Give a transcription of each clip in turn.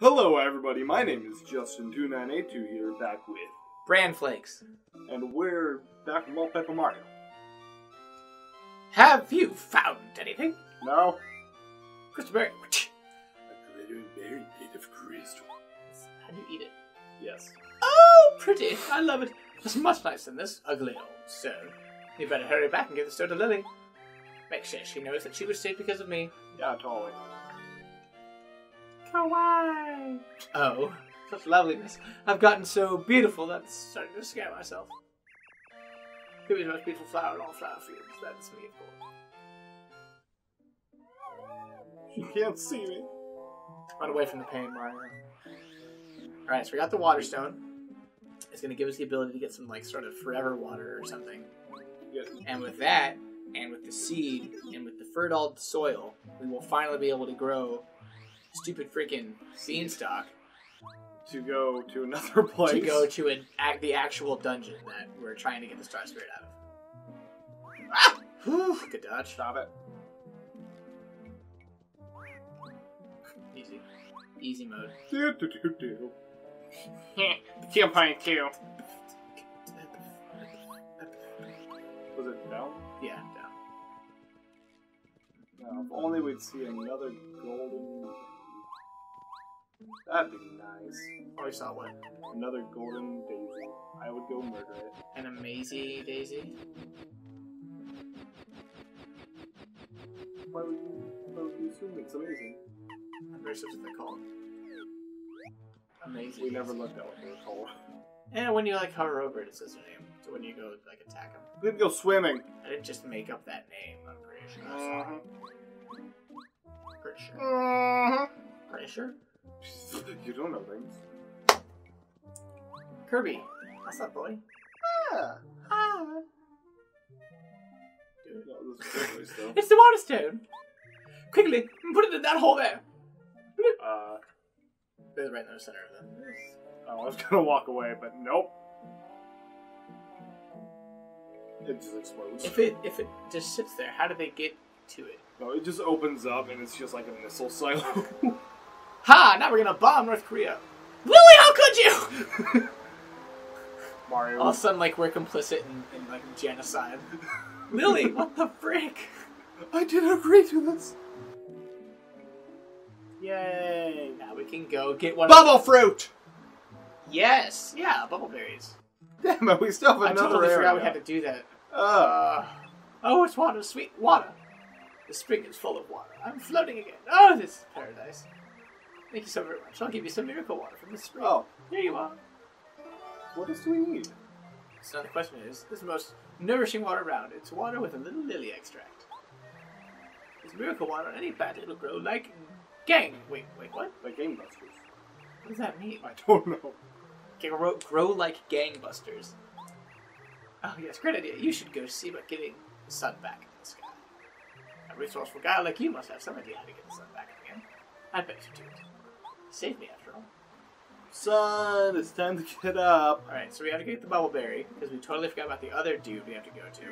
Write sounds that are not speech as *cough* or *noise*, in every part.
Hello, everybody. My name is Justin2982 here, back with, Bran flakes. and we're back from Malt Paper Mario. Have you found anything? Now, Christopher, a glittering berry made of crystal. how do you eat it? Yes. Oh, pretty. I love it. It's much nicer than this ugly old stone. You better hurry back and give the stone to Lily. Make sure she knows that she was saved because of me. Yeah, totally. Kawaii. Oh, such *laughs* loveliness. I've gotten so beautiful that it's starting to scare myself. Who is the most beautiful flower in all flower fields? That's me, of course. You can't see me. Run away from the pain, Mario. Alright, so we got the water stone. It's gonna give us the ability to get some like sort of forever water or something. Yes. And with that, and with the seed, and with the fertile soil, we will finally be able to grow stupid freaking beanstalk To go to another place. to go to an, ac the actual dungeon that we're trying to get the Star Spirit out of. Ah! Whew, Good dodge. Stop it. Easy. Easy mode. Do, do, do, do. *laughs* Campaign two. Was it down? Yeah, down. No, if only we'd see another golden. That'd be nice. Oh, we saw one. Another golden daisy. I would go murder it. An amazing daisy. Why would you, why would you assume it's amazing? I'm very sure what they're called. Amazing. We never looked at what they were called. And when you like hover over it, it says their name. So when you go like attack them, We didn't go swimming. I didn't just make up that name. I'm pretty sure. Uh-huh. Pretty sure. Uh-huh. Pretty sure. *laughs* You don't know things. Kirby. What's up, boy? Yeah. Ah. Dude. No, this is voice, though. *laughs* It's the water stone. Quickly, put it in that hole there. Uh, It's right in the center of the. oh, I was *laughs* gonna walk away, but nope. It just explodes. If it if it just sits there, how do they get to it? No, it just opens up and it's just like a missile silo. Ha! Now we're gonna bomb North Korea. Lily, how could you? *laughs* Mario. All of a sudden, like we're complicit in, in like genocide. *laughs* Lily, what the frick? I didn't agree to this. Yay! Now we can go get one. Bubble fruit! Yes, yeah, bubble berries. Damn it, we still have another. I another totally area. forgot we had to do that. Uh, oh, it's water, sweet water. The spring is full of water. I'm floating again. Oh, this is paradise. Thank you so very much. I'll give you some miracle water from the spring. oh, here you are. what else do we need? So the question is, this is the most nourishing water around. It's water with a little lily extract. It's miracle water on any plant. It'll grow like gang. Wait, wait, what? Like gangbusters. What does that mean? I don't know. Grow, grow like gangbusters. Oh yes, great idea. You should go see about getting the sun back in the sky. A resourceful guy like you must have some idea how to get the sun back again. I bet you do Save me after all. Son, it's time to get up. Alright, so we have to get the bubble berry, because we totally forgot about the other dude we have to go to.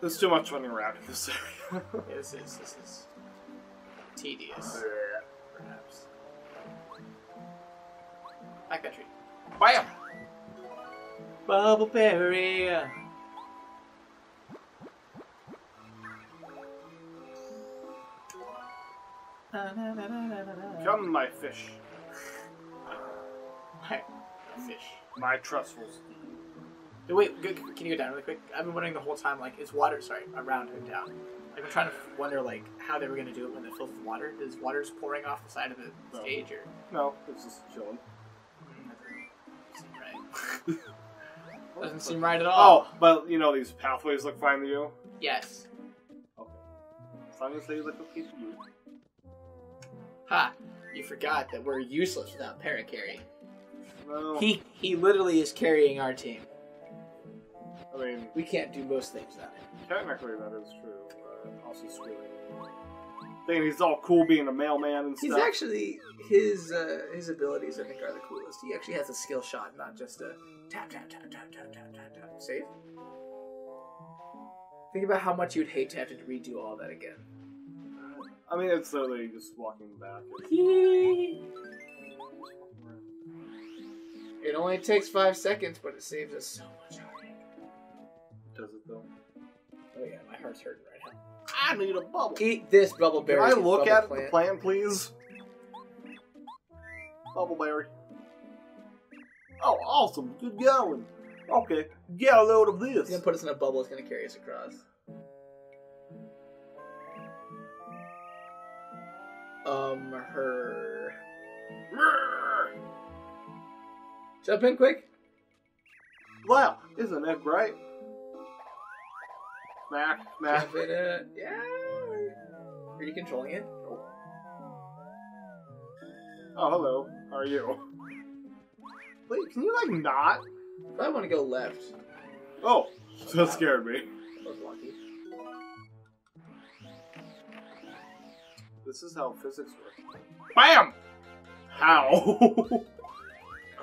There's too much running around in this area. Yeah, *laughs* this is this is tedious, perhaps. Tree. Bam! Bubble Come, my fish. My fish. My trustfuls. Wait, can you go down really quick? I've been wondering the whole time, like, is water, sorry, around and down. I've been trying to wonder, like, how they were going to do it when they filled with water. Is water pouring off the side of the No. stage, or? No, it's just chilling. Mm, doesn't seem right. *laughs* doesn't seem right at all. Oh, but you know these pathways look fine to you. Yes. Okay. As long as they look okay to you. Ha! You forgot that we're useless without Paracarry. No, He he literally is carrying our team. I mean, We can't do most things without him. technically that is true, but also screwing. Thinking he's all cool being a mailman and He's stuff. He's actually his uh, his abilities I think are the coolest. He actually has a skill shot, not just a tap tap tap tap tap tap tap tap. Save. Think about how much you'd hate to have to redo all that again. I mean, it's literally just walking back. It only takes five seconds, but it saves us so much heartache. Does it though? Oh yeah, my heart's hurting right now. I need a bubble. Eat this bubble Can. I look at plant. the plant, please? Bubbleberry. Oh, awesome. Good going. Okay, get a load of It's this. gonna put us in a bubble. It's gonna carry us across. Um, her. Jump in quick. Wow, isn't that great? Smack, smack. Jump in it. Yeah. Are you controlling it? Oh, hello. How are you? Wait, can you, like, not? I want to go left. Oh, *laughs* that scared me. That was lucky. This is how physics works. BAM! How? Oh,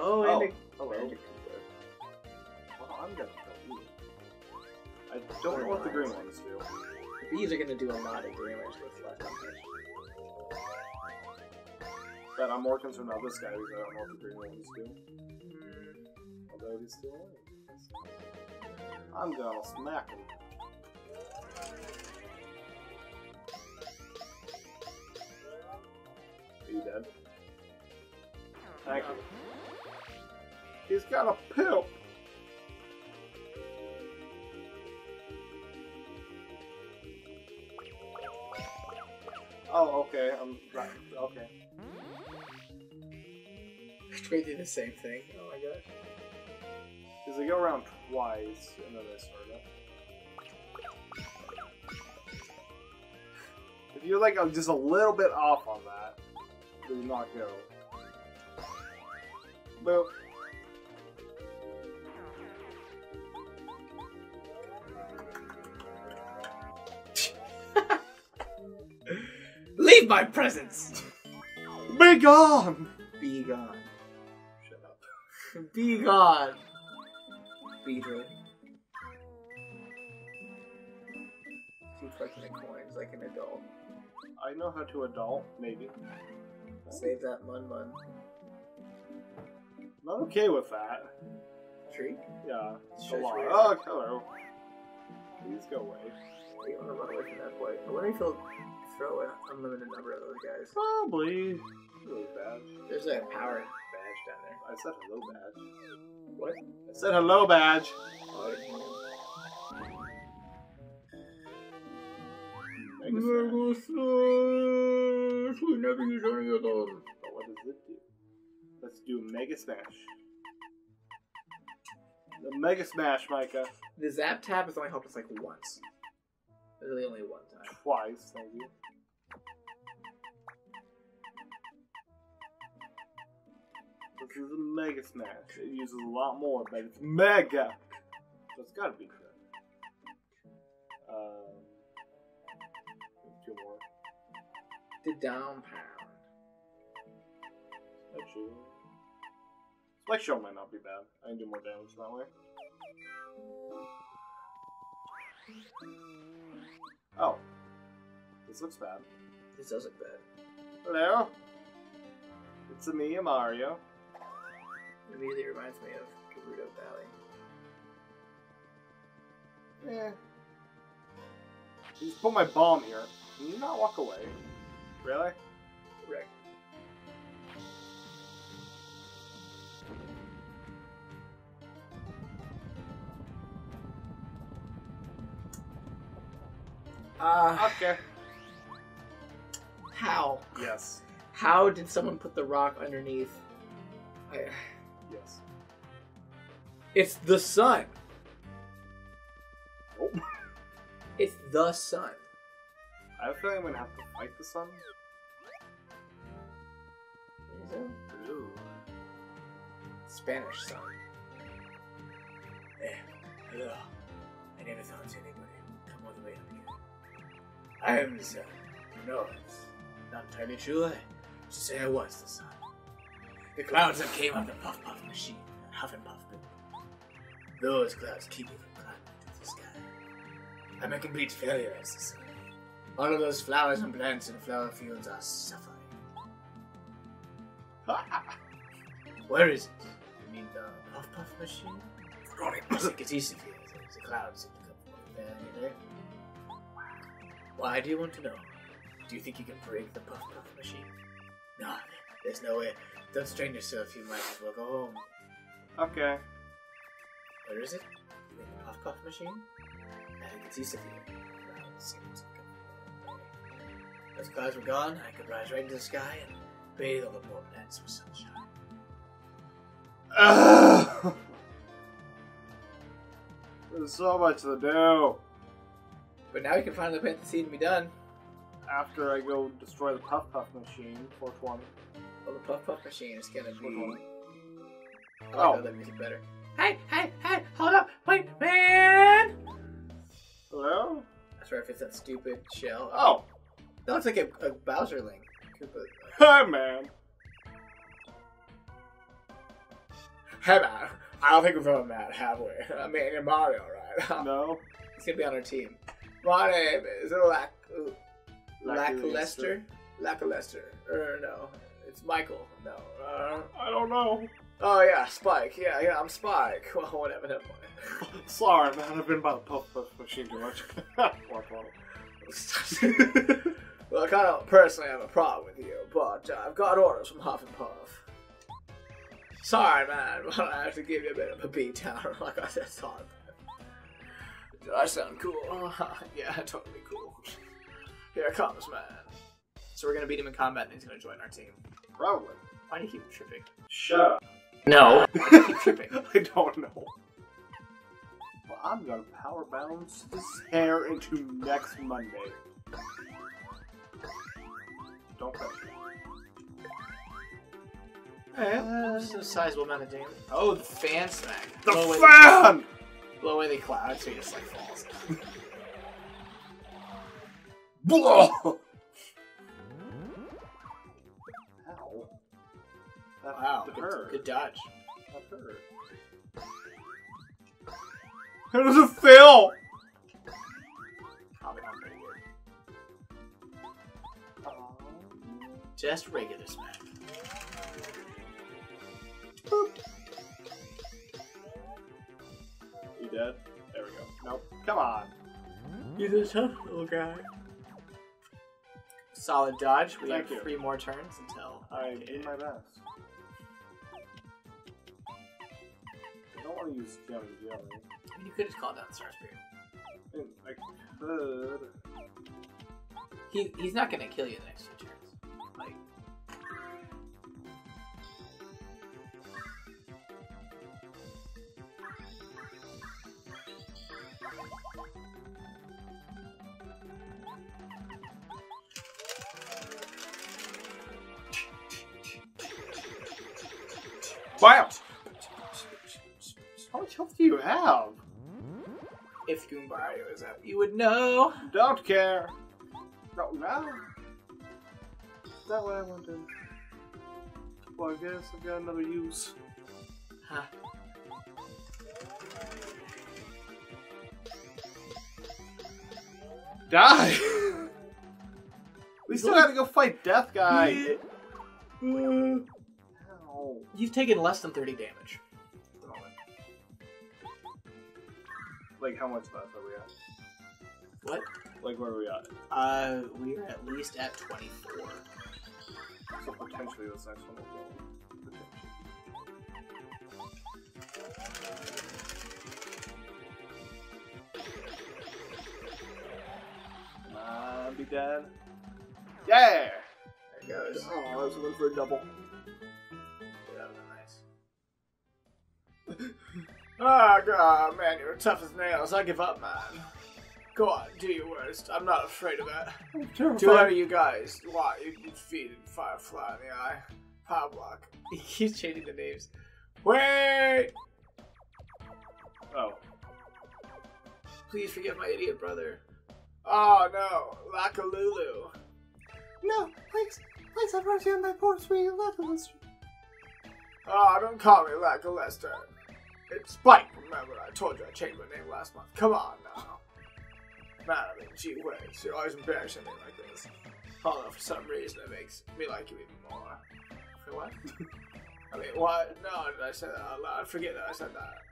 Oh, and hello. it- oh, Well, I'm gonna kill you. I don't know what the green ones do. the bees are gonna do a lot of damage with left. But I'm more concerned about this guy because I don't know what the green ones do. Hmm. Although he's still alive. I'm gonna smack him. You dead? Thank you. He's got a poop. Oh, okay. I'm right. Okay. We did the same thing. Oh my gosh. Because they go around twice and then they start up. If you're like just a little bit off on that, do not go. Boop. *laughs* Leave my presence. Be gone! Be gone. Shut up. *laughs* Be gone. Beedrill. Keep collecting the coins like an adult. I know how to adult, maybe. Save that mun mun. Not okay with that. Tree? Yeah. Sure, a lot. Oh, hello. Please go away. You want to run away from that boy. I wonder if he'll throw an unlimited number of those guys. Probably. Hello, badge. There's a power badge down there. I said hello, badge. What? I said hello, badge. Oh, I didn't hear. Mega Smash. Smash! We never use any of them. But what does it do? Let's do Mega Smash. The Mega Smash, Micah. The zap tap has only helped us like once. Literally only one time. Twice, thank you. This is a Mega Smash. It uses a lot more, but it's Mega! So it's gotta be good. Um, two more. The down pound. Actually, Spike Show might not be bad. I can do more damage that way. Oh. This looks bad. This does look bad. Hello? It's a me, Mario. It immediately reminds me of Gerudo Valley. Yeah. You just put my bomb here. Can you not walk away? Really? Correct. Uh, Okay. how? Yes. How did someone put the rock underneath? I, Yes. it's the sun. Nope. It's the sun. I have a feeling I'm gonna have to fight the sun. Is it? Ooh. Spanish sun. Eh, hello. I never thought anybody would come all the way up here. I am the sun. No, it's not entirely true. I should say I was the sun. The clouds that came up the puff puff machine, huff and puff. Those clouds keep me from climbing into the sky. I'm a complete failure as the sun. All of those flowers and plants in the flower fields are suffering. *laughs* Where is it? You mean the puff puff machine? It's a Katisa here. It's a cloud seem to come from there any day. Why do you want to know? Do you think you can break the puff puff machine? No, there's no way. Don't strain yourself. You might as well go home. Okay. Where is it? The puff puff machine? I think it's east of here. Cloud seems to there. If clouds were gone, I could rise right into the sky and bathe all the poor plants with sunshine. Ugh. *sighs* There's so much to do. But now we can finally plant the seed and be done. After I go destroy the Puff Puff machine, 420. Well, the puff puff machine is gonna be. I like Oh. other music better. Hey, hey, hey! Hold up! Wait, man! Hello? That's right. If it's that stupid shell. Oh, that looks like a, a Bowser Link. Koopa. *laughs* hi, man. Hey man, I don't think we've ever met, have we? I mean, you're Mario, right? *laughs* No. He's gonna be on our team. My name is Lack Lackluster. Lackluster. Lackluster. Er, no, it's Michael. No. Uh, I don't know. oh yeah, Spike. Yeah, yeah, I'm Spike. *laughs* Well, whatever. Never mind. Sorry, man. I've been by the Puff Puff machine too much. 420. Look, I don't personally have a problem with you, but uh, I've got orders from Huff N. Puff. Sorry, man, *laughs* but I have to give you a bit of a beat down. *laughs* Like I said, sorry. man. Did I sound cool? *laughs* yeah, totally cool. Here comes, man. So we're gonna beat him in combat, and he's gonna join our team. Probably. Why do you keep tripping? Shut up. No. Why do you keep tripping? I don't know. Well, I'm gonna power bounce this hair into next Monday. Don't touch me. That's uh, a sizable amount of damage. Oh, the fan smack. The blow away fan! blow away the cloud, so he just like falls. Blah! Ow. That Wow, good, hurt. good dodge. That hurt. How does it feel? Just regular smack. You dead? There we go. Nope. Come on. He's a tough little guy. Solid dodge. We Thank have you. three more turns until. I Okay. did my best. I don't want to use Jelly Jelly. I mean, you could just call down Star Spirit. I could. He, he's not gonna kill you the next two Wow! How much health do you have? if Goombario is out, you would know. Don't care. No, no. Is that what I want wanted? Well, I guess I've got another use. Huh. Die! *laughs* we still gotta go fight Death Guy. Mm. Ow. You've taken less than 30 damage. at. Like, how much left are we at? What? Like, where are we at? Uh, we're at least at 24. So potentially this next one will go. Potentially. Come on, be dead. Yeah! There it goes. Oh, I was looking for a double. Ah, God, man, you're tough as nails. I give up, man. Go on, do your worst. I'm not afraid of that. Out of you guys. Why? You defeated Firefly in the eye. Power block. *laughs* He keeps changing the names. Wait! Oh. Please forgive my idiot brother. Oh no, Lakilulu. No, please, please have mercy on my poor sweet Legolas. Oh, don't call me Man, I mean, gee whiz, you're always embarrassing me like this. Although for some reason it makes me like you even more. For what? *laughs* I mean, what? No, did I say that out loud? Forget that I said that.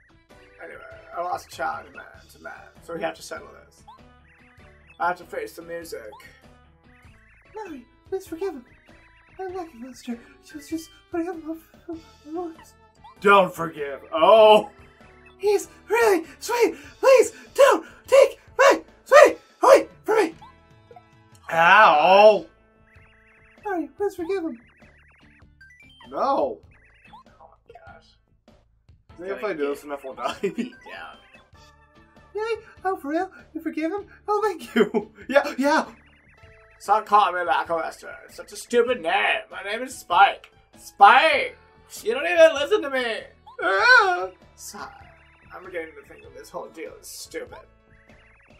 Anyway, I lost a child to man to man, so we have to settle this. I have to face the music. Larry, please forgive him. I like him, Lester. She was just putting him off. off- Don't forgive. Oh! He's really sweet. Please don't take my sweet away from me. Ow! Larry, please forgive him. No! Oh my gosh. I if I do this enough, we'll die. Beat down. *laughs* Yay! Oh, for real? You forgive him? Oh, thank you. *laughs* Yeah, yeah. Stop calling me. It's such a stupid name. My name is Spike. Spike! You don't even listen to me! Ah! Sigh. I'm beginning to think that this whole deal is stupid.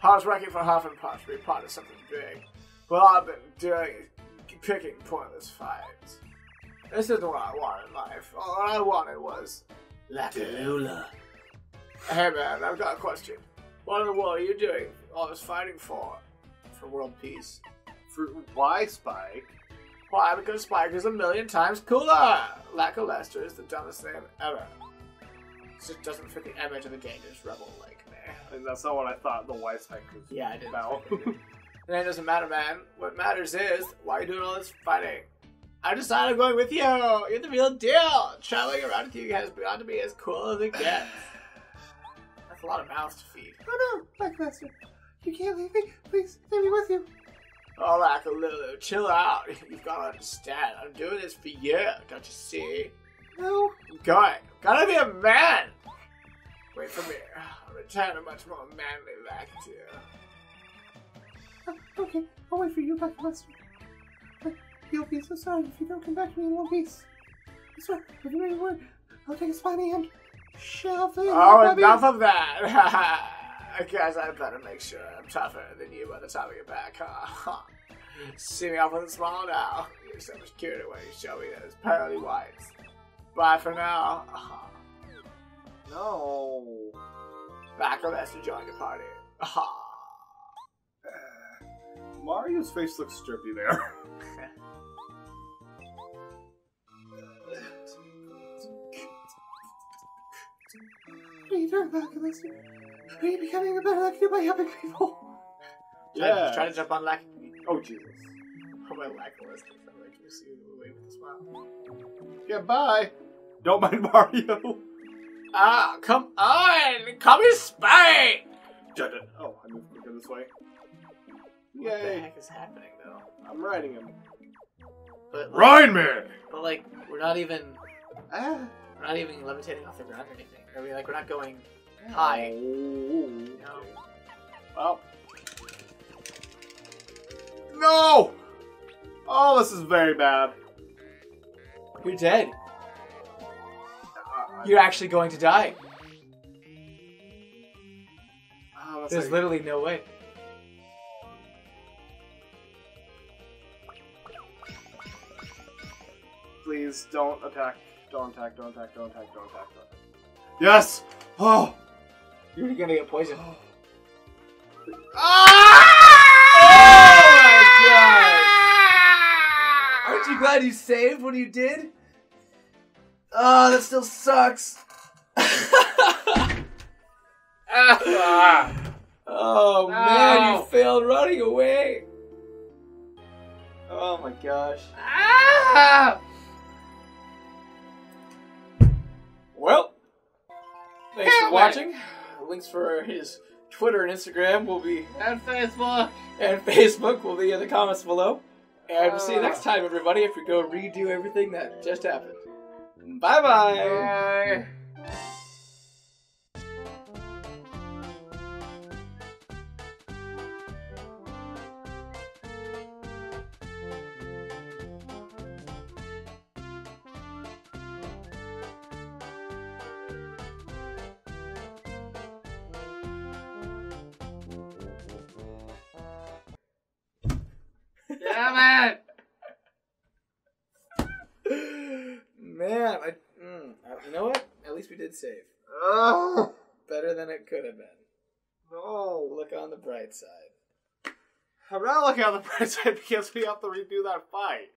I was working for Huff N. Puff to be part of something big. Well, I've been doing is picking pointless fights. This isn't what I want in life. All I wanted was Lula. Hey man, I've got a question. What in the world are you doing all this fighting for? For world peace. For, why, Spike? Why? Because Spike is a million times cooler! Lakilester is the dumbest name ever. It just doesn't fit the image of a dangerous rebel like me. And that's not what I thought the white Spike was Yeah, I did. about. *laughs* And it doesn't matter, man. What matters is why are you doing all this fighting? I decided I'm going with you. You're the real deal. Traveling around with you has got to be as cool as it gets. *sighs* That's a lot of mouths to feed. Oh no, Lakilester. You can't leave me. Please, take me with you. All right, Lulu, chill out. *laughs* You've got to understand. I'm doing this for you. Don't you see? No. I'm going. Gotta be a man. Wait for me. I'll return a much more manly back to you. Uh, okay, I'll wait for you, Black Lester. But you'll be so sorry if you don't come back to me in one piece. I swear, if you make a word, I'll take a spiny and shove it. Oh, enough of that. *laughs* I guess I better make sure I'm tougher than you by the time we get back, huh? *laughs* See me off with a smile now. You're so much cuter when you show me those pearly whites. Bye for now. *laughs* no. Back or less to join the party. *sighs* Mario's face looks strippy there. What are you doing, Are you becoming a better like you by helping people? yeah. Try to jump on like. Oh, Jesus. Oh, my lack of wisdom. I'm like, you see me away with a smile. Yeah, bye. Don't mind Mario. Ah, come on! Come me Spike! Oh, I moved quicker this way. What the heck is happening, though? I'm riding him. But, like, Ride me! but like, we're not even, Ah. we're not even levitating off the ground or anything. Are we like, we're not going high? Oh. No. Well. No! Oh, this is very bad. You're dead. Uh, You're actually going to die. ah, that's There's like- literally no way. Please don't attack. Don't attack. Don't attack. Don't attack. Don't attack. Don't attack. Yes! Oh! You're gonna get poisoned. *gasps* Aren't you glad you saved when you did? Oh, that still sucks. oh man, you failed running away. Oh my gosh. Well, thanks for watching. Links for his Twitter and Instagram will be And Facebook. and Facebook will be in the comments below. And we'll see you Ah. next time, everybody, if we go redo everything that just happened. Bye bye. Bye. Damn it! Man, I, mm, you know what? At least we did save. Oh, Better than it could have been. no. Look on the bright side. I'm not looking on the *laughs* bright side because we have to redo that fight.